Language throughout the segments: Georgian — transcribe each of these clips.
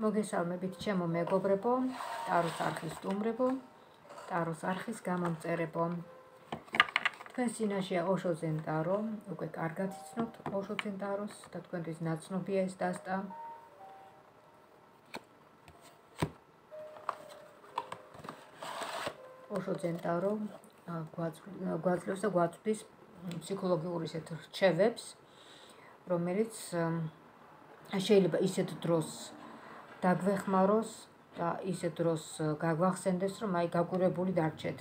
მოგესალმებით ჩემო მეგობრებო, ტაროს არხის სტუმრებო, ტაროს არხის გამომწერებო. თქვენ სინაშია ოშო ზენტარო, უკვე კარგად იცნობთ ოშო ზენტაროს და თქვენთვის ნაცნობია ეს დასტა. ოშო ზენტარო გვაძლევს და გვაწვდის ფსიქოლოგიური ისეთ რჩევებს, რომელიც შეიძლება ისეთ დროს დაგვეხმაროს და ისე დროს გაგვახსენდეს, რომ აი გაგურებული დარჩეთ.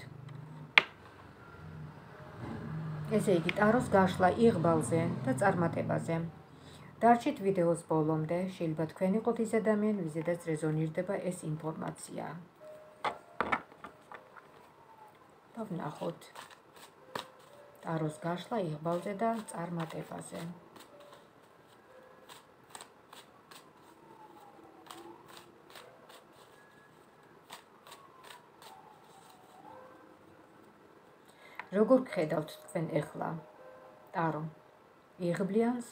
ესე იგი, ტაროს გაშლა იღბალზე და წარმატებაზე. დარჩით ვიდეოს ბოლომდე, შეიძლება თქვენ იყოთ ის ადამიანი, ვიზედაც რეზონირდება ეს ინფორმაცია. და ვნახოთ. ტაროს გაშლა იღბალზე და წარმატებაზე. როგორ ხედავთ თქვენ ახლა ტარო. იღბლიანს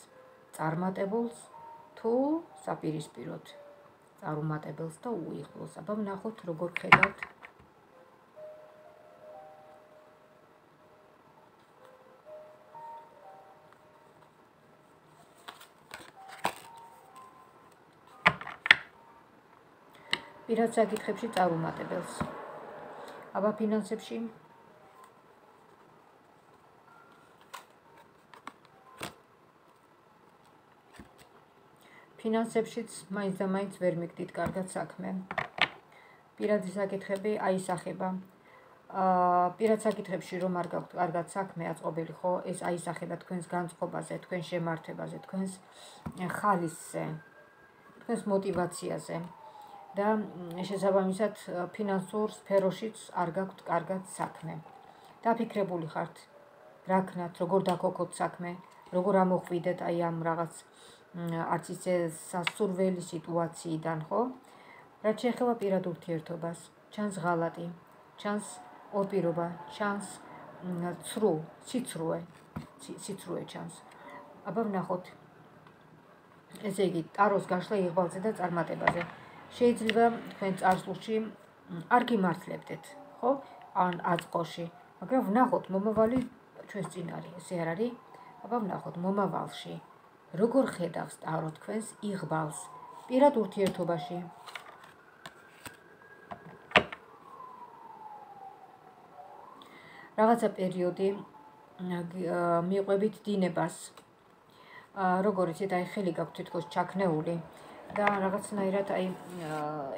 წარმატებულს თუ საპირისპიროთ წარმატებელს და უიღბლოს. აბა ნახოთ როგორ ხედავთ. პირად საკითხებში წარმატებელს აბა ფინანსებში ფინანსებშიც მაინც და მაინც ვერ მიგდით კარგად საქმე. პირადი საკითხები აისახება. აა პირად საკითხებში რომ არ გაქვთ კარგად საქმე აწყობილი ხო ეს აისახება თქვენს განწყობაზე, თქვენ შემართებაზე, თქვენს ხალისზე, თქვენს мотиваციაზე და შესაბამისად ფინანსურ სფეროშიც არ გაქვთ კარგად საქმე. დაფიქრებული ხართ რა ქნათ, როგორ დაგოქოთ საქმე, როგორ ამოხვიდეთ აი ამ რაღაც აა არც ისე სასურველი სიტუაციიდან, ხო? რაც შეეხება პირად ურთიერთობას, ჩანს ღალატი, ჩანს ორპირობა, ჩანს ცრუ, ციცრუე, ციცრუე ჩანს. აბა ვნახოთ. ესე იგი, ტაროს გაშლა იღბალზე და წარმატებაზე. შეიძლება თქვენ წარსულში არ გიმართლებდეთ, ხო? ან აწყოში, მაგრამ ვნახოთ მომავალი ჩვენს წინ არის, ესე არ არის? აბა ვნახოთ მომავალში. როგორ ხედავს ტარო თქვენს იღბალს პირად ურთიერთობაში? რაღაცა პერიოდი მიყვებით დინებას. როგორ იცით, აი ხელი გაქვთ თითქოს ჩაქნეული და რაღაცნაირად აი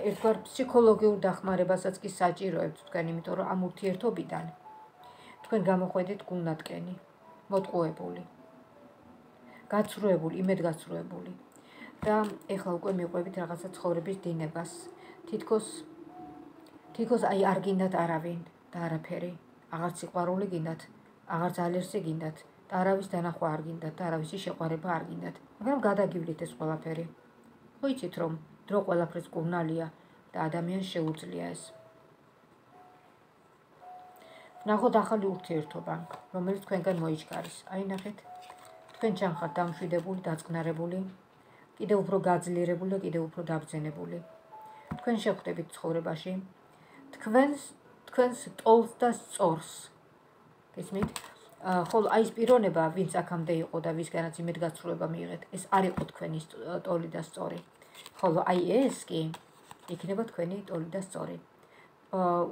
ერთგვარ ფსიქოლოგიურ დახმარებასაც კი საჭიროებთ თქვენ, იმიტომ რომ ამ ურთიერთობიდან თქვენ გამოყვედით გულნატკენი, მოტყუებული. გაცრუებული, იმედგაცრუებული. და ეხლა უკვე მიყვებით რაღაცა ცხოვრების დინებას. თითქოს თითქოს აი არ გინდათ არავინ და არაფერი. აღარ სიყვარული გინდათ, აღარ ძალერსი გინდათ და არავის დანახვა არ გინდათ და არავისი შეყვარება არ გინდათ. მაგრამ გადაგივლით ეს ყველაფერი. ხო იცით რომ დრო ყველაფრის კურნალია და ადამიანს შეუძლია ეს. ნახოთ ახალი ურთიერთობა, რომელიც თქვენგან მოიჩქარის. აი ნახეთ. თქვენ ჩანხართ დამშვიდებული, დაწყნარებული, კიდევ უფრო გაძლიერებული და კიდევ უფრო დაბძენებული. თქვენ შეხვდებით ცხოვრებაში თქვენს თქვენს ტოლს და სწორს. გესმით? ხოლო აი ეს პიროვნება, ვინც აქამდე იყო და ვისგანაც იმედგაცრუება მიიღეთ, ეს არ იყო თქვენი ტოლი და სწორი. ხოლო აი ეს კი იქნება თქვენი ტოლი და სწორი.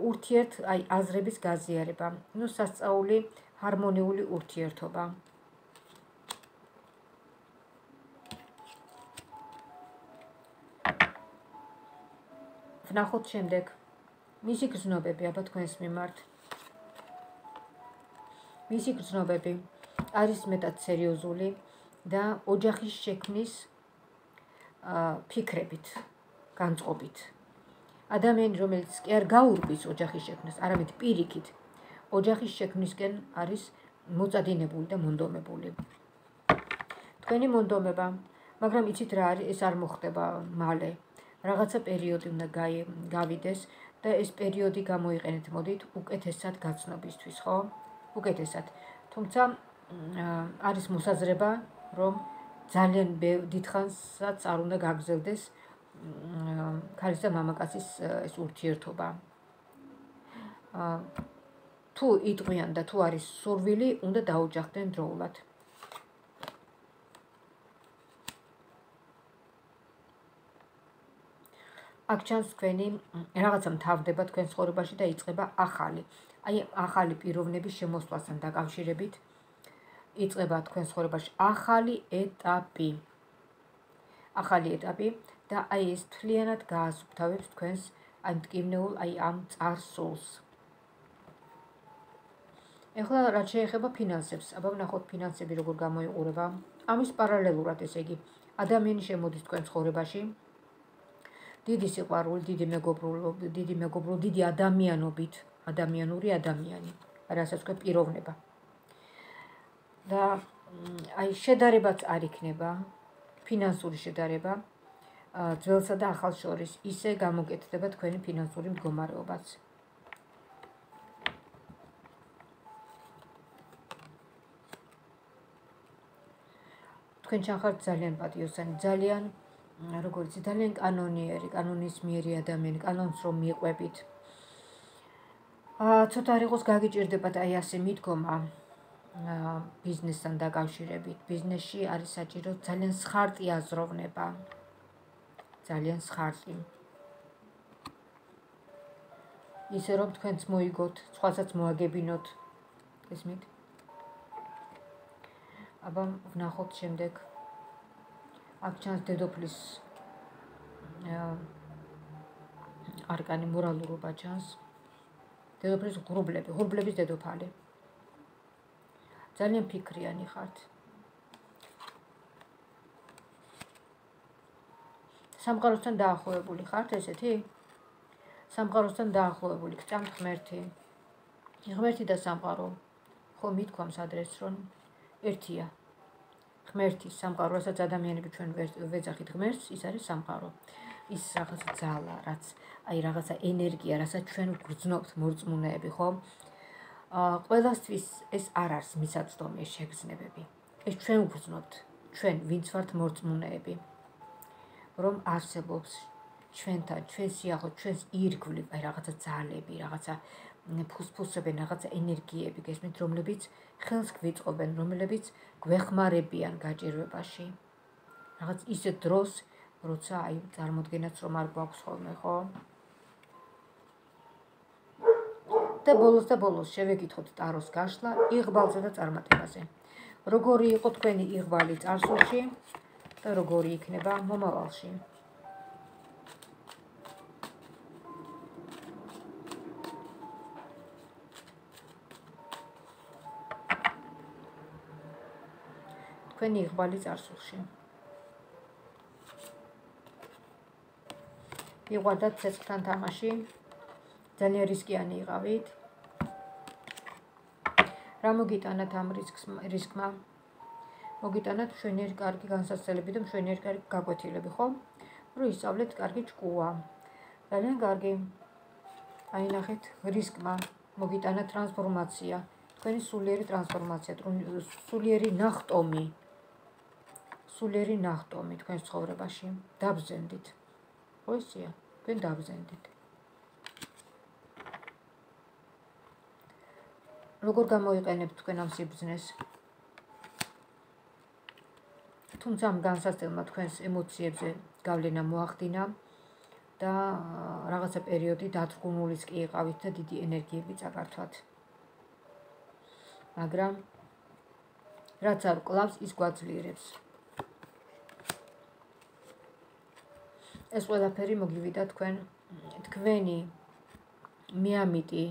ურთიერთ აი აზრების გაზიარება, ну სასწაული ჰარმონიული ურთიერთობა. ვნახოთ შემდეგ. მისი გზნობები აბა თქვენს მიმართ. მისი გზნობები არის მეტად სერიოზული და ოჯახის შექმნის ფიქრებით განწყობით. ადამიანი რომელიც კი არ გაურბის ოჯახის შექმნას არამედ პირიქით ოჯახის შექმნისკენ არის მოწადინებული და მონდომებული. თქვენი მონდომება მაგრამ იცით რა არის ეს არ მოხდება მალე რაღაცა პერიოდი უნდა გავიდეს და ეს პერიოდი გამოიყენეთ მოდით უკეთესად გაცნობისთვის, ხო? უკეთესად. თუმცა არის მოსაზრება, რომ ძალიან დიდხანსაც არ უნდა გაგზელდეს ქალის და მამაკაცის ეს ურთიერთობა. თუ იტყვიან და თუ არის სურვილი, უნდა დაუჯახდნენ დროულად. აქ ჩანს თქვენი რაღაცა მთავრდება თქვენ ცხოვრებაში და იწყება ახალი. აი ახალი პიროვნების შემოსვლასთან დაკავშირებით იწყება თქვენ ცხოვრებაში ახალი ეტაპი. ახალი ეტაპი და აი ეს თლიანად გაასუფთავებს თქვენს აი მტკივნეულ აი ამ წარსულს. ეხლა რაც შეეხება ფინანსებს, აბა ვნახოთ ფინანსები როგორ გამოიყურება. ამის პარალელურად ესე იგი, ადამიანი შემოდის თქვენ ცხოვრებაში. დიდი სიყვარული, დიდი მეგობრული, დიდი მეგობრული, დიდი ადამიანობით, ადამიანური ადამიანი, რასაც თქვენ პიროვნება. და აი შედარებაც არ იქნება, ფინანსური შედარება ძველსა და ახალ შორის ისე გამოკეთდება თქვენი ფინანსური მდგომარეობაც. თქვენ ჩახართ ძალიან პატიოსანი, ძალიან როგორც ძალიან კანონიერი, კანონის მიერი ადამიანი, კანონს რომ მიყვებით. აა ცოტა არ იყოს გაგიჭირდებათ აი ასე მიდგომა აა ბიზნესთან დაკავშირებით. ბიზნესში არის საჭირო ძალიან სხარტი აზროვნება. ძალიან სხარტი. ისე რომ თქვენც მოიგოთ, სხვასაც მოაგებინოთ. ესმით? აბა ვნახოთ შემდეგ აქ ჩანს დედოფლის არკანი მორალურობა ჩანს. დედოფლის ღრუბლები ღრუბლების დედოფალი. ძალიან ფიქრიანი ხართ. სამყაროსთან დაახლოებული ხართ ესეთი? სამყაროსთან დაახლოებული გწამთ ღმერთი. ღმერთი და სამყარო. ხო მithქვამს ადრეს რომ ერთია ღმერთის სამყარო, რასაც ადამიანები ჩვენ ვეძახით ღმერთს, ის არის სამყარო. ის რაღაცა ძალა, რაც აი რაღაცა ენერგია, რასაც ჩვენ გვგრძნობთ მორწმუნეები, ხო? აა ყველასთვის ეს არ არის მისაწვდომი შეგრძნებები. ეს ჩვენ გვგრძნობთ, ჩვენ ვინც ვართ მორწმუნეები. რომ არსებობს ჩვენთან, ჩვენ სიახლოვე, ჩვენს ირგვლივ აი რაღაცა ძალები, რაღაცა ფუსფუსები, რაღაცა ენერგიები გესმით, რომლებიც ხელს გვიწყობენ, რომლებიც გვეხმარებიან გაჭირვებაში. რაღაც ისე დროს, როცა აი წარმოდგენაც რომ არ გვაქვს ხოლმე, ხო? და ბოლოს და ბოლოს შევეკითხოთ ტაროს გაშლა იღბალზე და წარმატებაზე. როგორი იყო თქვენი იღბალი წარსულში და როგორი იქნება მომავალში? თქვენი იღბალი წარსულში. იყვარდათ ცეცხლთან თამაში. ძალიან რისკიანი იყავით. რა მოგიტანათ ამ რისკს რისკმა? მოგიტანათ მშვენიერი კარგი განსაცდელები და მშვენიერი კარგი გაკვეთილები, ხო? რომ ისწავლეთ კარგი ჭკუა. ძალიან კარგი. აი ნახეთ, რისკმა მოგიტანა ტრანსფორმაცია. თქვენი სულიერი ტრანსფორმაცია, სულიერი ნახტომი. სულიერი ნახტომი თქვენ ცხოვრებაში დაბზენდით. ოისია, თქვენ დაბზენდით. როგორ გამოიყენებთ თქვენ ამ სიბზნეს? თუმცა ამ განსაცდელმა თქვენს ემოციებზე გავლენა მოახდინა და რაღაცა პერიოდი დათრგუნულიც კი იყავით და დიდი ენერგიები წაკართვათ. მაგრამ რაც არ კლავს, ის გვაძლიერებს. ეს ყველაფერი მოგივიდა თქვენ. თქვენი მიამიტი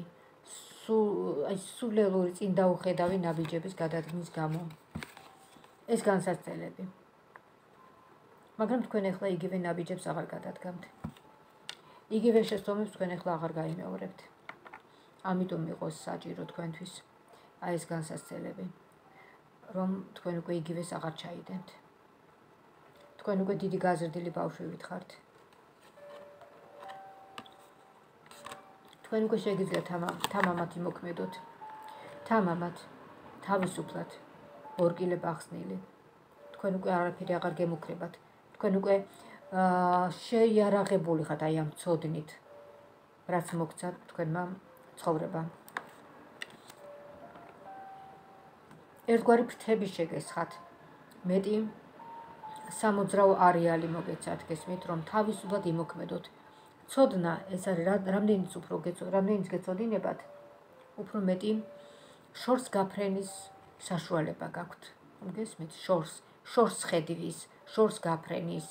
სულ სულელური წინ დაუხედავი ნაბიჯების გადადგმის გამო. ეს განსაცდელები. მაგრამ თქვენ ახლა იგივე ნაბიჯებს აღარ გადადგამთ. იგივე შეცდომებს თქვენ ახლა აღარ გაიმეორებთ. ამიტომ იყოს საჭირო თქვენთვის აი ეს განსაცდელები რომ თქვენ უკვე იგივეს აღარ ჩაიდენთ. თქვენ უკვე დიდი გაზრდილი ბავშვი ხართ თქვენ უკვე შეგიძლიათ თამამად იმოქმედოთ. თამამად თავისუფლად ორკილებ ახსნილი. თქვენ უკვე არაფერი აღარ გემუქრებათ. თქვენ უკვე აა შეიარაღებული ხართ აი ამ წოდნით რაც მოგცა თქვენმა ცხოვრებამ ერთგვარი ფრთები შეგესხათ მეტი სამოძრაო არეალი მოგეცათ გესმით რომ თავისუფლად იმოქმედოთ წოდნა ეს არის რამდენიც უფრო რამდენიც გეცოდინებათ? უფრო მეტი შორს გაფრენის საშუალება გაქვთ. გესმით? შორს შორს ხედვის შორს გაფრენის.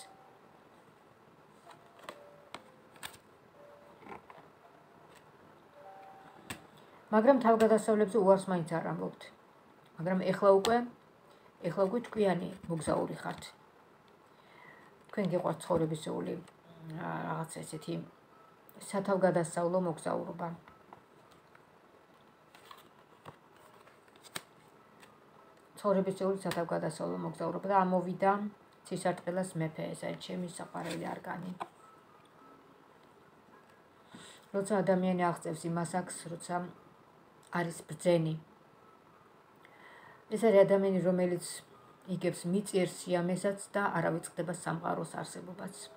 მაგრამ თავგადასავლებზე უარს მაინც არ ამბობთ. მაგრამ ეხლა უკვე ეხლა უკვე თქვენი მოგზაური ხართ. თქვენ გიყვართ ცხოვრებისეული რაღაც ესეთი სათავგადასავლო მოგზაურობა. ცხოვრებისეული სათავგადასავლო მოგზაურობა და ამოვიდა ცისარტყელას მეფე, ეს არის ჩემი საყვარელი არგანი. როცა ადამიანი აღწევს იმას აქვს, როცა არის ბრძენი. ეს არის ადამიანი, რომელიც იგებს მიწიერს სიამესაც და არავის წდება სამყაროს არსებობას.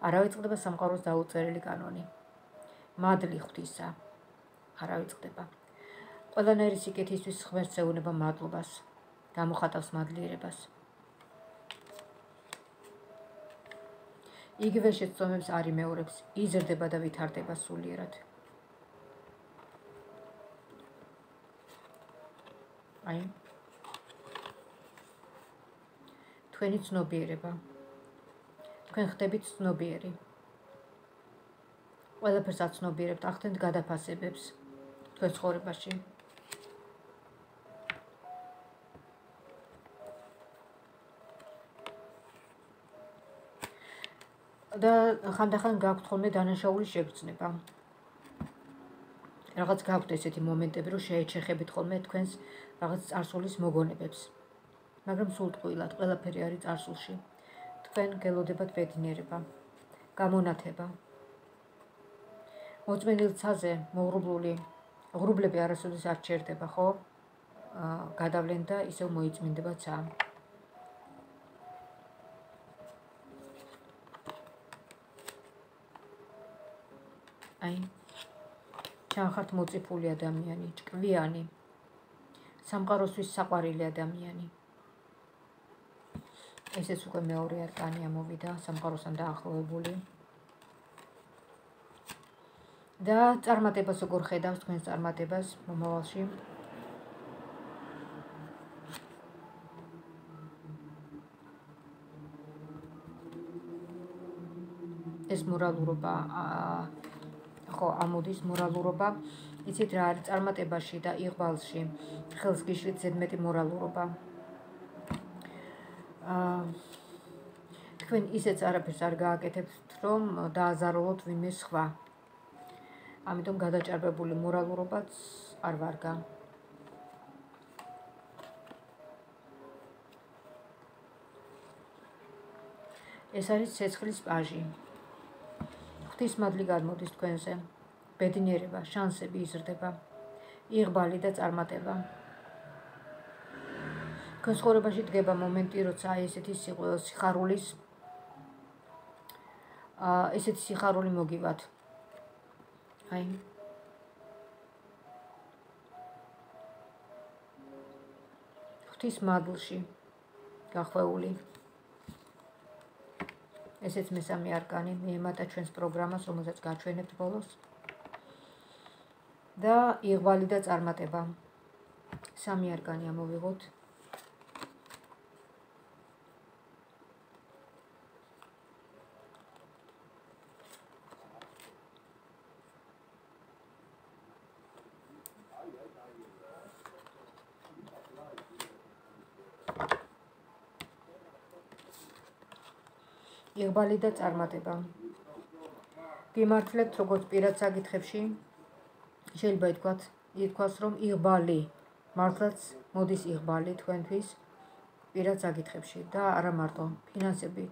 არავის წდება სამყაროს დაუწერელი კანონი. მადლი ღვთისა. არავის წდება. ყველანაირი სიკეთისთვის ღმერთს ეუბნება მადლობას. გამოხატავს მადლიერებას. იგივე შეცდომებს არ იმეორებს, იზრდება და ვითარდება სულიერად. აი თქვენი ცნობიერება თქვენ ხდებით ცნობიერი ყველაფერს აცნობიერებთ ახდენთ გადაფასებებს თქვენ ცხოვრებაში და ხანდახან გაქვთ ხოლმე დანაშაული შეგრძნება რაღაც გაქვთ ესეთი მომენტები რომ შეეჩეხებით ხოლმე თქვენს რაღაც წარსულის მოგონებებს. მაგრამ სულ ტყუილად ყველაფერი არის წარსულში. თქვენ გელოდებათ ბედნიერება, გამონათება. მოწმენილ ცაზე მოღრუბლული ღრუბლები არასოდეს არ ჩერდება, ხო? აა გადავლენ და ისევ მოიწმინდება ცა. აი ჩახართ მოწიფული ადამიანი, ჭკვიანი. სამყაროსთვის საყვარელი ადამიანი. ესეც უკვე მეორე არკანი ამოვიდა სამყაროსთან დაახლოებული. და წარმატებას როგორ ხედავს თქვენ წარმატებას მომავალში? ეს მორალურობა ხო ამოდის მორალურობა იცით რა არის წარმატებაში და იღბალში ხელს გიშლით ზედმეტი მორალურობა თქვენ ისეც არაფერს არ გააკეთებთ რომ დააზარალოთ ვინმე სხვა. ამიტომ გადაჭარბებული მორალურობაც არ ვარგა. ეს არის ცეცხლის პაჟი. ღვთისმადლი გამოდის თქვენზე. ბედნიერება, შანსები იზრდება, იღბალი და წარმატება. ცხოვრებაში დგება მომენტი, როცა აი ესეთი სიხარულის აა ესეთი სიხარული მოგივათ. აი ღვთის მადლში გახვეული ესეც მესამე არკანი მეემატა ჩვენს პროგრამას, რომელსაც გაჩვენებთ ბოლოს. და იღბალი და წარმატება. სამი არგანი ამოვიღოთ. იღბალი და წარმატება. გიმართლებთ როგორც პირად საკითხებში, შეიძლება ითქვათ, ითქვას, რომ იღბალი მართლაც მოდის იღბალი თქვენთვის პირად საკითხებში და არა მარტო ფინანსები,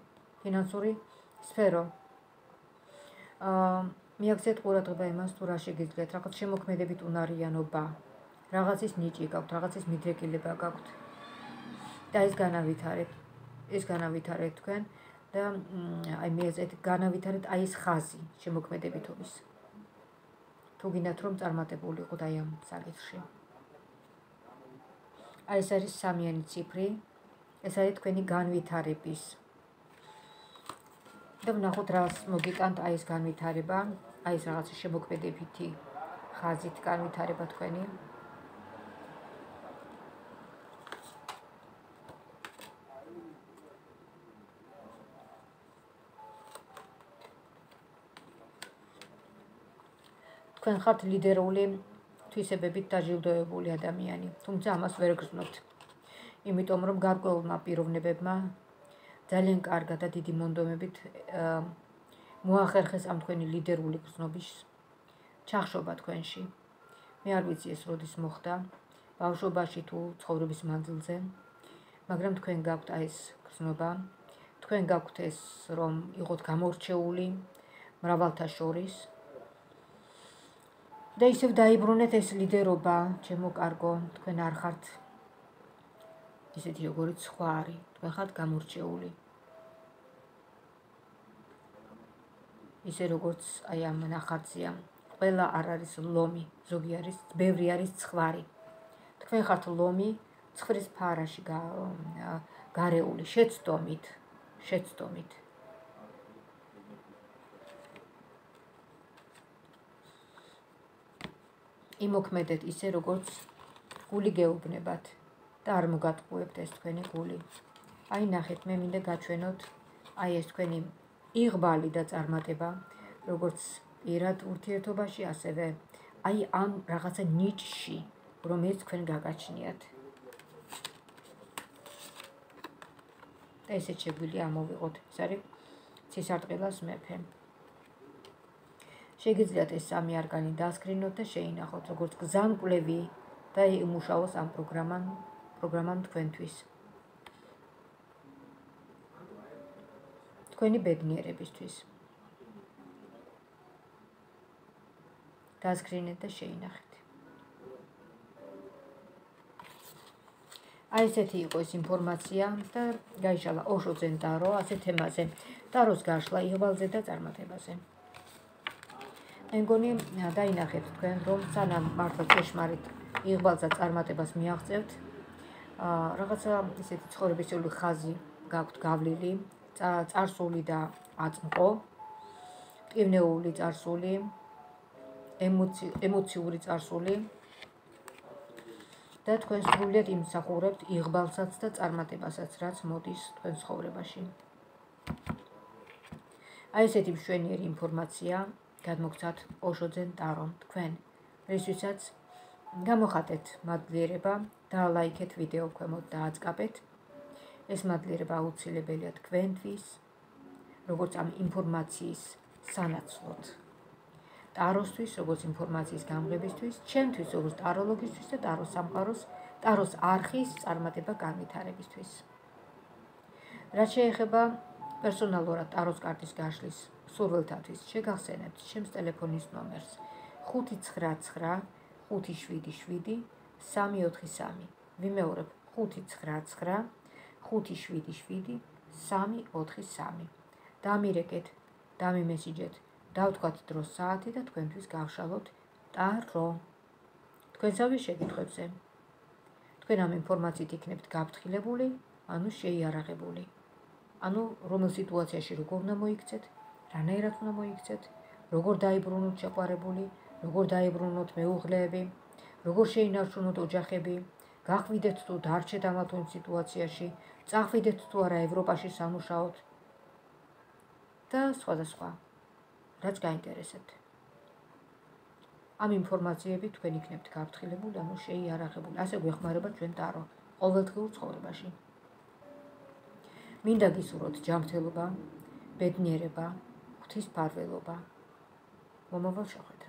ფინანსური სფერო. აა მიაქცეთ ყურადღება იმას, თუ რა შეგიძლიათ, რაღაც შემოქმედებით უნარიანობა, რაღაცის ნიჭი გაქვთ, რაღაცის მიდრეკილება გაქვთ. და ეს განავითარეთ. ეს განავითარეთ თქვენ და აი მე ესეთ განავითარეთ აი ეს ხაზი შემოქმედებითობის. თუ გინდათ რომ წარმატებული იყო დაი ამ საკითხში. აი ეს არის სამიანი ციფრი. ეს არის თქვენი განვითარების. და ვნახოთ რას მოგიტანთ აი ეს განვითარება, აი ეს რაღაცა შემოქმედებითი ხაზით განვითარება თქვენი. თქვენ ხართ ლიდერული თვისებებით დაჯილდოებული ადამიანი, თუმცა ამას ვერ გრძნობთ. იმიტომ რომ გარკვეულმა პიროვნებებმა ძალიან კარგად და დიდი მონდომებით მოახერხეს ამ თქვენი ლიდერული გრძნობის ჩახშობა თქვენში. მე არ ვიცი ეს როდის მოხდა, ბავშვობაში თუ ცხოვრების მანძილზე, მაგრამ თქვენ გაქვთ აი ეს გრძნობა, თქვენ გაქვთ ეს რომ იყოთ გამორჩეული მრავალთა შორის და ისევ დაიბრუნეთ ეს ლიდერობა, ჩემო კარგო, თქვენ არ ხართ ისეთი როგორიც სხვა არის, თქვენ ხართ გამორჩეული. ისე როგორც აი ამ ნახარცია, ყველა არ არის ლომი, ზოგი არის, ბევრი არის ცხვარი. თქვენ ხართ ლომი, ცხვრის ფარაში გარეული, შეცდომით, შეცდომით. იმოქმედეთ ისე როგორც გული გეუბნებათ და არ მოგატყუებთ ეს თქვენი გული. აი ნახეთ, მე მინდა გაჩვენოთ აი ეს თქვენი იღბალი და წარმატება, როგორც პირად ურთიერთობაში, ასევე აი ამ რაღაცა ნიჭში, რომელიც თქვენ გაგაჩნიათ. და ესეც შეგვიძლია ამოვიღოთ. ეს არის ცისარტყილას მეფე. შეგიძლიათ ეს სამი არგანი დასკრინოთ და შეინახოთ როგორც გზამკვლევი და იმუშაოს ამ პროგრამან პროგრამამ თქვენთვის. თქვენი ბედნიერებისთვის. დასკრინეთ და შეინახეთ. აი ესეთი იყო ეს ინფორმაცია და გაიშალა ოშოძენ დარო ასე თემაზე. დაროს გაშლა იღვალზე და წარმატებაზე მე მგონი დაინახეთ თქვენ რომ სანამ მართლა ჭეშმარიტ იღბალსა წარმატებას მიაღწევთ. აა რაღაცა ისეთი ცხოვრებისეული ხაზი გაქვთ გავლილი წარსული და აწმყო პივნეული წარსული ემოცი ემოციური წარსული. და თქვენ სრულიად იმსახურებთ იღბალსაც და წარმატებასაც რაც მოდის თქვენ ცხოვრებაში. აი ესეთი მშვენიერი ინფორმაცია გადმოგცათ ოშოძენ ტარომ თქვენ. რისთვისაც გამოხატეთ მადლიერება და ლაიქეთ ვიდეო ქვემოთ და აწკაპეთ ეს მადლიერება აუცილებელია თქვენთვის როგორც ამ ინფორმაციის სანაცვლოდ. ტაროსთვის როგორც ინფორმაციის გამღებისთვის ჩემთვის როგორც ტაროლოგისთვის და ტაროს სამყაროს ტაროს არხის წარმატება განვითარებისთვის. რაც შეეხება პერსონალურად ტაროს კარტის გაშლის სურვილთათვის შეგახსენებთ ჩემს ტელეფონის ნომერს 599 577 343 ვიმეორებ 599 577 343 დამირეკეთ დამიმესიჯეთ დავთქვათ დროს საათი და თქვენთვის გავშალოთ ტარო თქვენსავე შეკითხვებზე თქვენ ამ ინფორმაციით იქნებთ გაფრთხილებული ანუ შეიარაღებული. ანუ რომელ სიტუაციაში როგორ უნდა მოიქცეთ რანაირად უნდა მოიქცეთ, როგორ დაიბრუნოთ შეყარებული, როგორ დაიბრუნოთ მეუღლეები, როგორ შეინარჩუნოთ ოჯახები, გახვიდეთ თუ დარჩეთ ამ თუნ სიტუაციაში, წახვიდეთ თუ არა ევროპაში სამუშაოდ და სხვა და სხვა. რაც გაინტერესებთ. ამ ინფორმაციები თქვენ იქნებთ გაფრთხილებული, ანუ შეიარაღებული. ასე გვეხმარება ჩვენ ტარო ყოველდღიურ ცხოვრებაში. მინდა გისურვოთ ჯანმრთელობა, ბედნიერება, ღვთის ფარველობა. მომავალ შეხვედრა